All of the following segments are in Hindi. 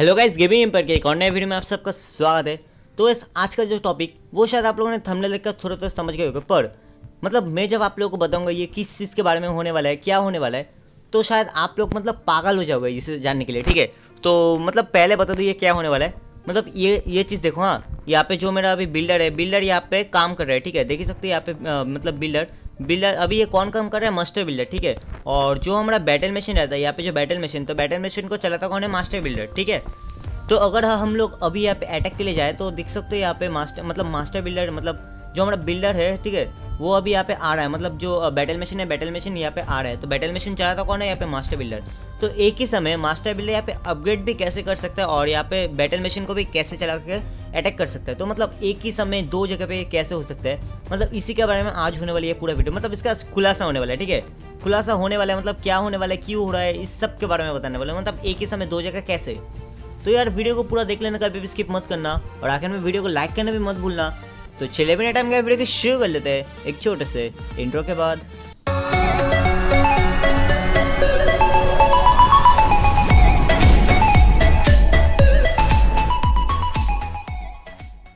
हेलो गाइस गेमिंग एम्पर के एक और नए वीडियो में आप सबका स्वागत है। तो इस आज का जो टॉपिक वो शायद आप लोगों ने थंबनेल देखकर थोड़ा थोड़ा समझ गए होंगे, पर मतलब मैं जब आप लोगों को बताऊँगा ये किस चीज़ के बारे में होने वाला है, क्या होने वाला है तो शायद आप लोग मतलब पागल हो जाओगे इसे जानने के लिए, ठीक है? तो मतलब पहले बता दो ये क्या होने वाला है। मतलब ये ये चीज़ देखो हाँ यहाँ पे जो मेरा अभी बिल्डर है बिल्डर यहाँ पे काम कर रहा है, ठीक है? देख ही सकते यहाँ पे मतलब बिल्डर बिल्डर, अभी ये कौन काम कर रहा है? मास्टर बिल्डर ठीक है? और जो हमारा बैटल मशीन रहता है, यहाँ पे जो बैटल मशीन तो बैटल मशीन को चलाता कौन है? मास्टर बिल्डर ठीक है? तो अगर हम लोग अभी यहाँ पे अटैक के लिए जाए तो देख सकते हो यहाँ पे मास्टर मतलब मास्टर बिल्डर मतलब जो हमारा बिल्डर है, ठीक है? वो अभी यहाँ पे आ रहा है मतलब जो बैटल मशीन है बैटल मशीन यहाँ पे आ रहा है। तो बैटल मशीन चलाता कौन है? यहाँ पे मास्टर बिल्डर तो एक ही समय मास्टर बिल्डर यहाँ पे अपग्रेड भी कैसे कर सकता है और यहाँ पे बैटल मशीन को भी कैसे चला के अटैक कर सकता है? तो मतलब एक ही समय, दो जगह पे कैसे हो सकता है? मतलब इसी के बारे में आज होने वाली है पूरा वीडियो। मतलब इसका खुलासा होने वाला है, ठीक है? खुलासा होने वाला है मतलब क्या होने वाला है, क्यों हो रहा है, इस सब के बारे में बताने वाला है। मतलब एक ही समय, दो जगह कैसे? तो यार, वीडियो को पूरा देख लेना कभी भी स्किप मत करना और आखिर में वीडियो को लाइक करना भी मत भूलना। तो चले बिना टाइम का वीडियो को शुरू कर लेते हैं, एक छोटे से इंट्रो के बाद।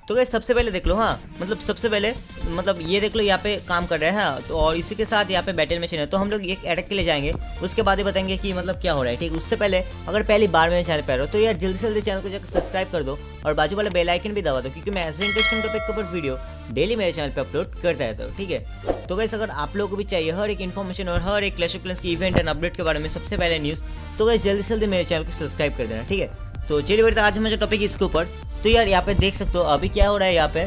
तो गैस सबसे पहले देख लो हाँ मतलब सबसे पहले मतलब ये देख लो यहाँ पे काम कर रहे हैं हाँ, तो और इसी के साथ यहाँ पे बैटल मशीन है। तो हम लोग एक अटैक के लिए जाएँगे उसके बाद ही बताएँगे कि मतलब क्या हो रहा है ठीक? उससे पहले अगर पहली बार मेरे चैनल पर हो तो यार जल्दी से जल्दी चैनल को जाकर सब्सक्राइब कर दो और बाजू वाला बेल आइकन भी दबा दो क्योंकि मैं ऐसे इंटरेस्टिंग टॉपिक के ऊपर वीडियो डेली मेरे चैनल पर अपलोड करता रहता हूँ ठीक है? तो गैस अगर आप लोगों को भी चाहिए हर एक इन्फॉर्मेशन और हर एक क्लैश ऑफ़ क्लैंस की इवेंट एंड अपडेट के बारे में सबसे पहले न्यूज़ तो गैस जल्दी से जल्दी मेरे चैनल को सब्सक्राइब कर देना ठीक है? तो चलिए बेटा आज हमारा टॉपिक इसके ऊपर तो यार यहाँ पे देख सकते हो, अभी क्या हो रहा है यहाँ पे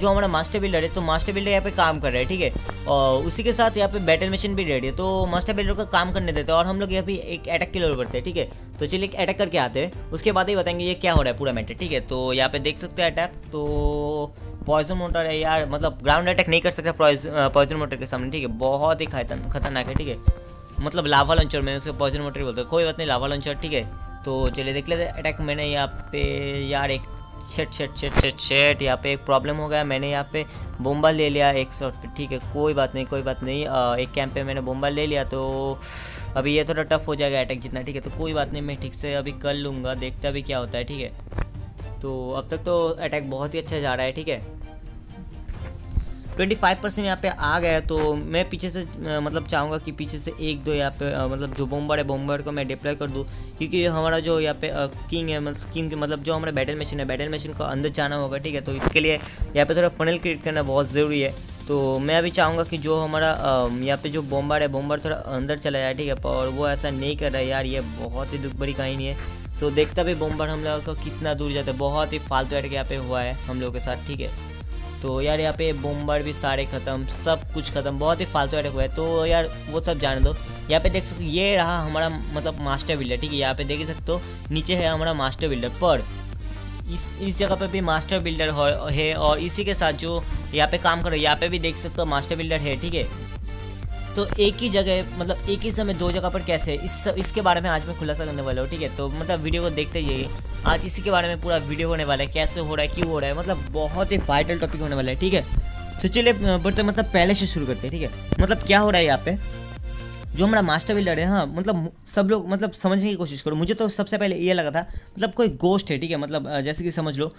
जो हमारा मास्टर बिल्डर है तो मास्टर बिल्डर यहाँ पे काम कर रहा है, ठीक है? और उसी के साथ यहाँ पे बैटल मशीन भी रेडी है तो मास्टर बिल्डर का काम करने देते हैं और हम लोग यहाँ पे एक अटैक के लिए हैं, ठीक है? तो चलिए एक अटैक करके आते हैं, उसके बाद ही बताएँगे ये क्या हो रहा है पूरा मैटर ठीक है? तो यहाँ पे देख सकते हैं अटैक तो पॉइजन मोटर है यार मतलब ग्राउंड अटैक नहीं कर सकता पॉइजन मोटर के सामने, ठीक है? बहुत ही खतरनाक है, ठीक है? मतलब लावा लॉन्चर में उसको पॉइजन मोटर बोलते हैं, कोई बात नहीं लावा लॉन्चर ठीक है? तो चलिए देख लेते अटैक मैंने यहाँ पे, यार एक शेट शेट शेट शेट शेट यहाँ पे एक प्रॉब्लम हो गया। मैंने यहाँ पे बोम्बा ले लिया एक सौ ठीक है कोई बात नहीं कोई बात नहीं। आ, एक कैंप पे मैंने बोम्बा ले लिया तो अभी ये थोड़ा टफ हो जाएगा अटैक जितना ठीक है? तो कोई बात नहीं मैं ठीक से अभी कर लूँगा देखते अभी क्या होता है ठीक है? तो अब तक तो अटैक बहुत ही अच्छा जा रहा है ठीक है? ट्वेंटी फाइव परसेंट यहाँ पे आ गया तो मैं पीछे से मतलब चाहूँगा कि पीछे से एक दो यहाँ पे मतलब जो बॉम्बर है बॉम्बर को मैं डिप्लॉय कर दूँ, क्योंकि हमारा जो यहाँ पे किंग है मतलब किंग मतलब जो हमारा बैटल मशीन है बैटल मशीन को अंदर जाना होगा, ठीक है? तो इसके लिए यहाँ पे थोड़ा फनल क्रिएट करना बहुत ज़रूरी है। तो मैं अभी चाहूँगा कि जो हमारा यहाँ पे जो बॉम्बर है बॉम्बर थोड़ा अंदर चला जाए, ठीक है? और वो ऐसा नहीं कर रहा है, यार, ये बहुत ही दुख भरी कहानी है। तो देखता भी बॉम्बर हम लोगों को कितना दूर जाता है, बहुत ही फालतू अटैक यहाँ पे हुआ है हम लोगों के साथ, ठीक है? तो यार यहाँ पे बोम्बर भी सारे ख़त्म, सब कुछ ख़त्म, बहुत ही फालतू अटैक हुआ है। तो यार वो सब जाने दो। यहाँ पे देख सकते ये रहा हमारा मतलब मास्टर बिल्डर ठीक है? यहाँ पे देख सकते हो, नीचे है हमारा मास्टर बिल्डर पर इस इस जगह पे भी मास्टर बिल्डर हो- और इसी के साथ जो यहाँ पे काम करो यहाँ पे भी देख सकते हो मास्टर बिल्डर है, ठीक है? तो एक ही जगह मतलब एक ही समय दो जगह पर कैसे? इस इसके बारे में आज मैं खुलासा करने वाला हूँ, ठीक है? तो मतलब वीडियो को देखते जाइए। आज इसी के बारे में पूरा वीडियो होने वाला है, कैसे हो रहा है, क्यों हो रहा है मतलब बहुत ही वाइटल टॉपिक होने वाला है, ठीक है? तो चलिए बढ़ते मतलब पहले से शुरू करते हैं, ठीक है? मतलब क्या हो रहा है यहाँ पे? जो हमारा मास्टर बिल्डर है हाँ मतलब सब लोग मतलब समझने की कोशिश करो। मुझे तो सबसे पहले ये लगा था मतलब कोई गोस्ट है, ठीक है? मतलब जैसे कि समझ लो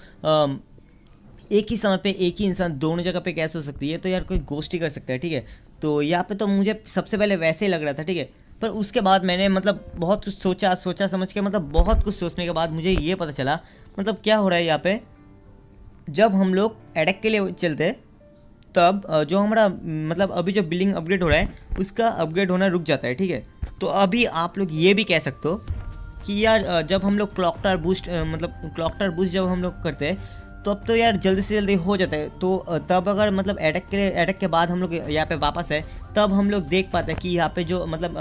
एक ही समय पे, एक ही इंसान दोनों जगह पे कैसे हो सकती है? तो यार कोई गोष्ट कर सकता है, ठीक है? तो यहाँ पे तो मुझे सबसे पहले वैसे ही लग रहा था, ठीक है? पर उसके बाद मैंने मतलब बहुत कुछ सोचा सोचा, समझ के मतलब बहुत कुछ सोचने के बाद मुझे ये पता चला मतलब क्या हो रहा है यहाँ पे? जब हम लोग अटैक के लिए चलते, तब जो हमारा मतलब अभी जो बिल्डिंग अपग्रेड हो रहा है, उसका अपग्रेड होना रुक जाता है, ठीक है? तो अभी आप लोग ये भी कह सकते हो कि यार जब हम लोग क्लॉक टार बूस्ट मतलब क्लॉक टार बूस्ट जब हम लोग करते हैं तो अब तो यार जल्दी से जल्दी हो जाता है। तो तब अगर मतलब अटैक के अटैक के बाद हम लोग यहाँ पे वापस है तब हम लोग देख पाते हैं कि यहाँ पे जो मतलब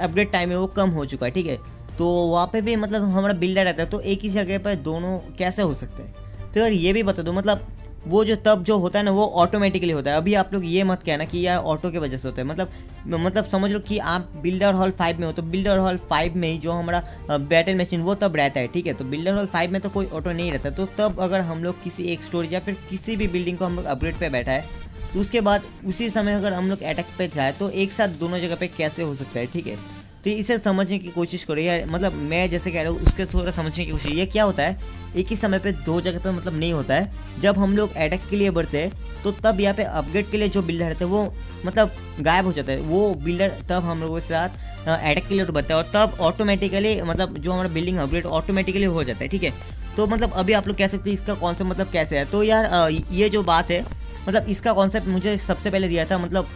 अपग्रेड टाइम है वो कम हो चुका है, ठीक है? तो वहाँ पे भी मतलब हमारा बिल्डर रहता है तो एक ही जगह पर दोनों कैसे हो सकते हैं? तो यार ये भी बता दो मतलब वो जो तब जो होता है ना, वो ऑटोमेटिकली होता है। अभी आप लोग ये मत कहना कि यार ऑटो की वजह से होता है। मतलब मतलब समझ लो कि आप बिल्डर हॉल फाइव में हो तो बिल्डर हॉल फाइव में ही जो हमारा बैटल मशीन वो तब रहता है, ठीक है? तो बिल्डर हॉल फाइव में तो कोई ऑटो नहीं रहता। तो तब अगर हम लोग किसी एक स्टोरेज या फिर किसी भी बिल्डिंग को हम लोग अपग्रेड पर बैठा है तो उसके बाद उसी समय अगर हम लोग अटैक पे जाए तो एक साथ दोनों जगह पे कैसे हो सकता है, ठीक है? तो इसे समझने की कोशिश करो यार मतलब मैं जैसे कह रहा हूँ, उसके थोड़ा समझने की कोशिश ये क्या होता है, एक ही समय पे दो जगह पे मतलब नहीं होता है। जब हम लोग अटैक के लिए बढ़ते हैं तो तब यहाँ पे अपग्रेड के लिए जो बिल्डर रहते हैं, वो मतलब गायब हो जाता है। वो बिल्डर तब हम लोगों के साथ अटैक के लिए बढ़ता है और तब ऑटोमेटिकली मतलब जो हमारा बिल्डिंग अपग्रेड ऑटोमेटिकली हो जाता है, ठीक है? तो मतलब अभी आप लोग कह सकते हैं, इसका कॉन्सेप्ट मतलब कैसे है? तो यार ये जो बात है मतलब इसका कॉन्सेप्ट मुझे सबसे पहले दिया था मतलब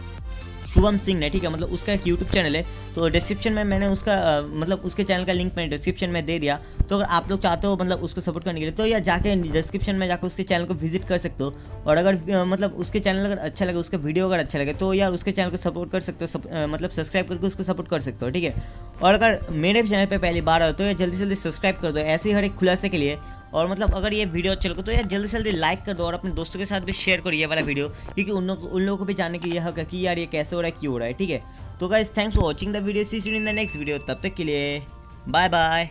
शुभम सिंह ने, ठीक है? मतलब उसका एक यूट्यूब चैनल है। तो डिस्क्रिप्शन में मैंने उसका मतलब उसके चैनल का लिंक मैंने डिस्क्रिप्शन में दे दिया। तो अगर आप लोग चाहते हो मतलब उसको सपोर्ट करने के लिए तो या जाके डिस्क्रिप्शन में जाकर उसके चैनल को विज़िट कर सकते हो। और अगर मतलब उसके चैनल अगर अच्छा लगे, उसका वीडियो अगर अच्छा लगे तो यार उसके चैनल को सपोर्ट कर सकते हो मतलब सब्सक्राइब करके उसको सपोर्ट कर सकते हो, ठीक है? और अगर मेरे चैनल पर पहली बार हो तो यार जल्दी जल्दी सब्सक्राइब कर दो, ऐसे ही हर एक खुलासे के लिए। और मतलब अगर ये वीडियो अच्छा लगे तो यार जल्दी से जल्दी लाइक कर दो और अपने दोस्तों के साथ भी शेयर करो ये वाला वीडियो क्योंकि उन लोग उन लोगों को भी जानने के लिए होगा कि यार ये कैसे हो रहा है, क्यों हो रहा है, ठीक है? तो guys thanks for watching the video see in the next video तब तक के लिए बाय बाय